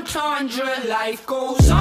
entendre. Life goes on